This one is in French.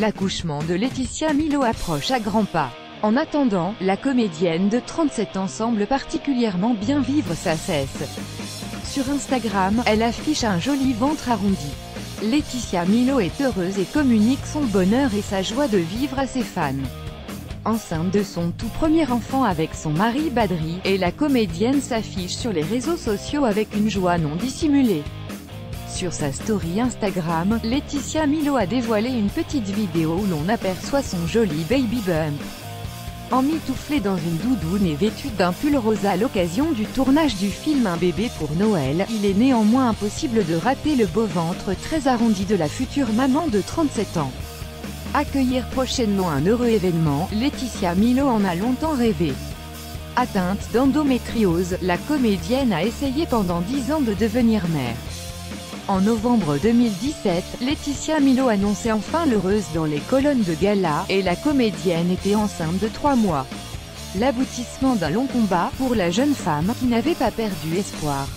l'accouchement de Laetitia Milo approche à grands pas. En attendant, la comédienne de 37 ans semble particulièrement bien vivre sa cesse. Sur Instagram, elle affiche un joli ventre arrondi. Laetitia Milo est heureuse et communique son bonheur et sa joie de vivre à ses fans. Enceinte de son tout premier enfant avec son mari Badri, et la comédienne s'affiche sur les réseaux sociaux avec une joie non dissimulée. Sur sa story Instagram, Laetitia Milo a dévoilé une petite vidéo où l'on aperçoit son joli baby bump. Emmitouflé dans une doudoune et vêtu d'un pull rosa à l'occasion du tournage du film Un bébé pour Noël, il est néanmoins impossible de rater le beau ventre très arrondi de la future maman de 37 ans. Accueillir prochainement un heureux événement, Laetitia Milo en a longtemps rêvé. Atteinte d'endométriose, la comédienne a essayé pendant 10 ans de devenir mère. En novembre 2017, Laetitia Milo annonçait enfin l'heureuse dans les colonnes de gala, et la comédienne était enceinte de 3 mois. L'aboutissement d'un long combat, pour la jeune femme, qui n'avait pas perdu espoir.